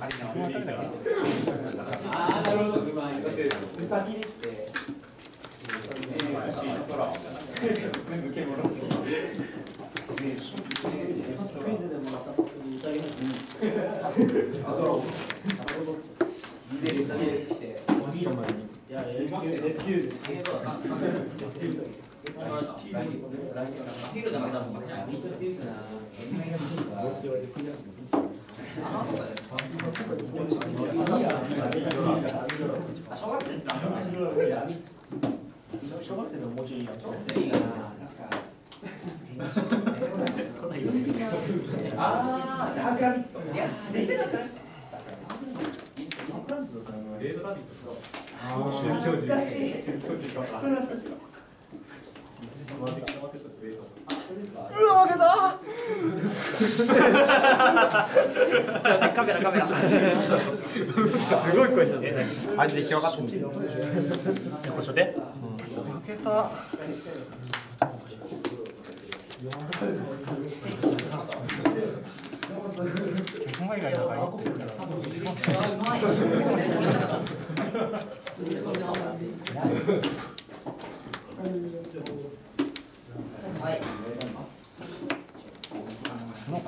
あなあなるほどうまいだってうさぎできて全部獣クイズでもらった時に歌いあドローででできていや、レスキュー、レスキューです。ティルダメだもん。あ、小学生ですか。小学生でももうちょいいいかもしれない。小学生いいかな。ああダークラビットいやできなか？ったレードラビットと修理教授修理教授とかうわ負けたカメラカメラ。すごい声したねマジで分かったんだよこそで。負けたお前がいながらはい。も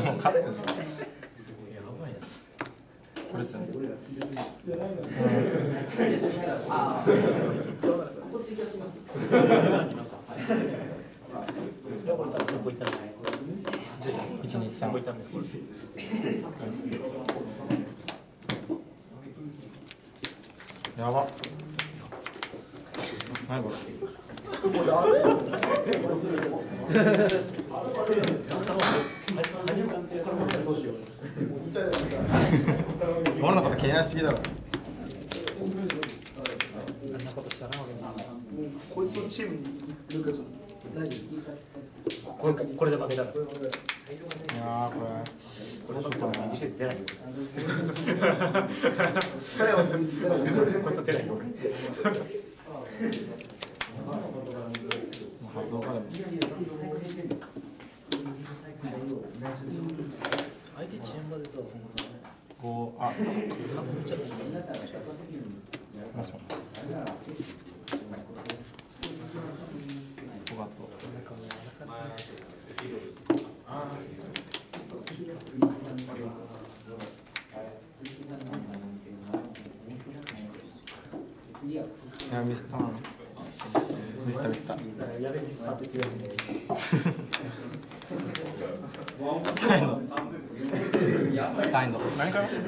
もう勝ったじゃん。これですよね俺のこと気になりすぎだろこいつのチームにいるかじゃん大丈これこれで負けたら。いやーこれどうしようかな施設出ないよ。夫 さえは出ないこいつは出ないよ。もう発動かでも相手チェンバでさ、こうあもしも五月をいやミスター。ミスター。ミスター。やべミスター。って強いね。タイのタイの何回もして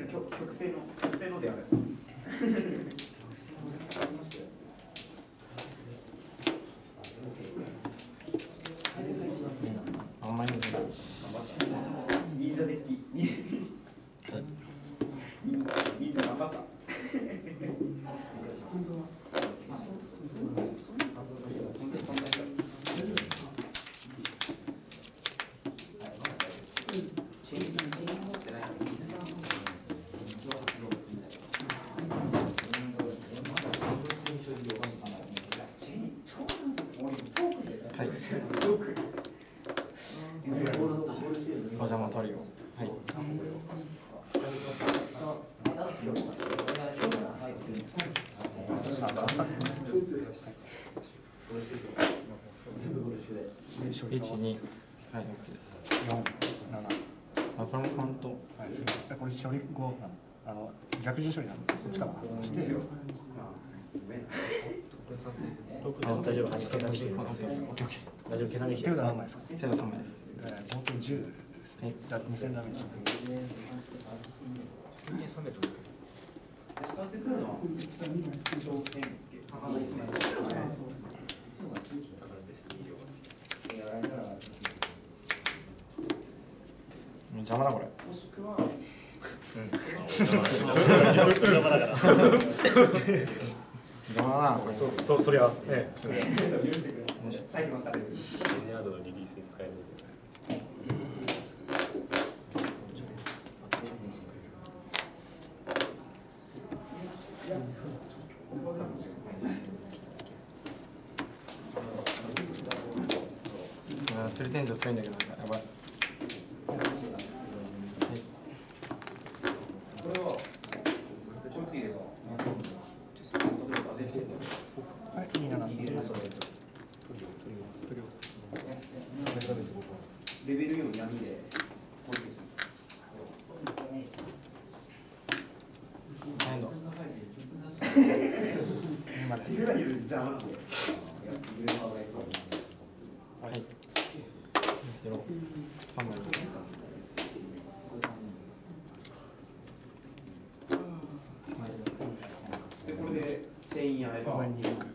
曲曲性の曲性のであるあんまり忍者デッキ忍忍者頑張った はい。お邪魔トリオ。はい。一二はい OK です。四七。あこれもカウント。はいすみません。これ処理後あの逆陣処理なんでこっちからして大丈夫。計算してオッケーオッケー大丈夫。計算できてる手札何枚ですか手が3枚ですえー合計10ですね。じゃあ2000ダメージ邪魔だこれ。邪魔だから 邪魔だなこれそうそそりゃね最後のされるネアードのリリースに使えるうん釣り天井強いんだけどなんかやばいこれをどっちも次でこはい27うレベル4闇でエンド今ねいわゆる邪魔なんではいゼロ3枚でこれでチェインやれば上に行く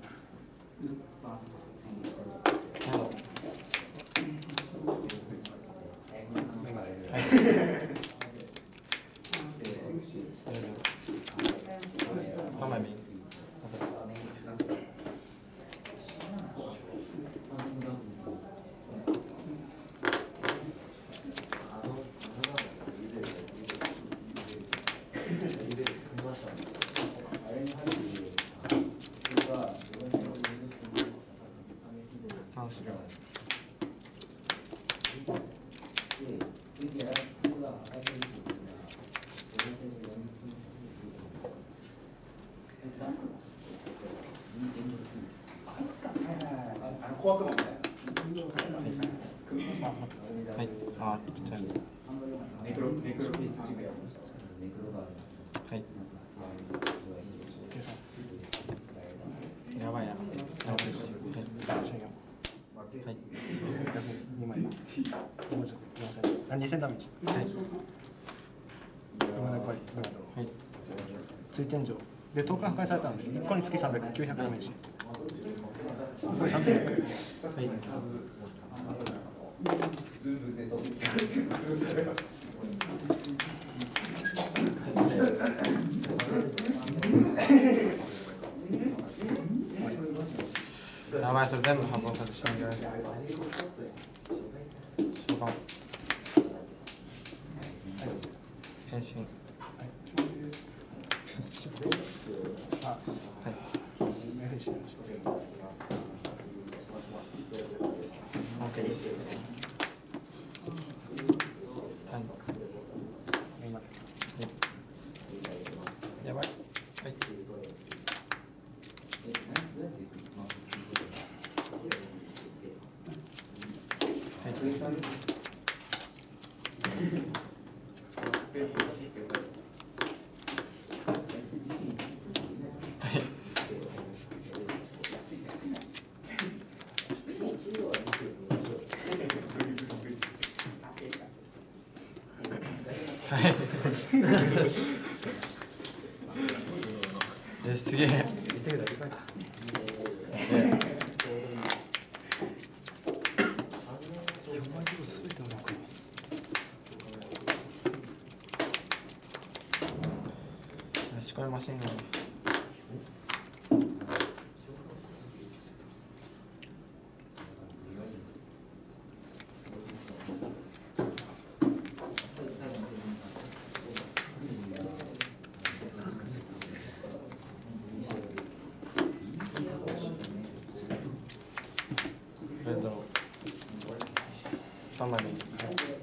エンドはい3枚目倒しよあの怖くもみたいなはい。あじゃネクロネクロピース軸やあ。はい。計算やばいなやばいですはいチェンよはい。逆2枚もうちょっと4000あ2000ダメージはい今の声今のはい追天井でトークン破壊されたので1個につき300、900ダメージこれ300やばいそれ全部反応されてしまうんじゃない。召喚変身あはい。OK ですはい。よし、すげえ。よし、これマシンガン。レッド三枚目。どう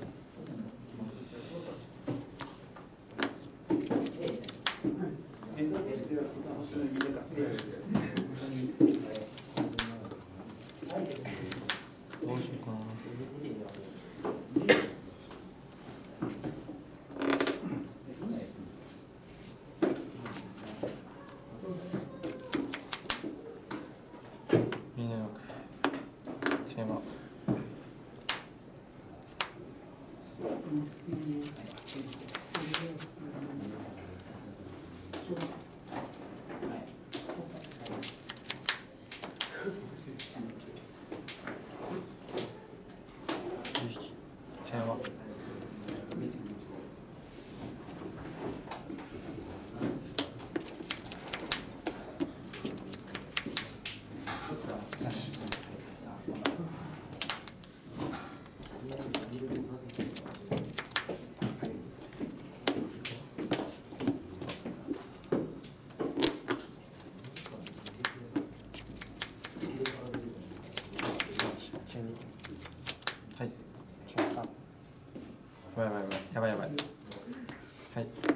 是。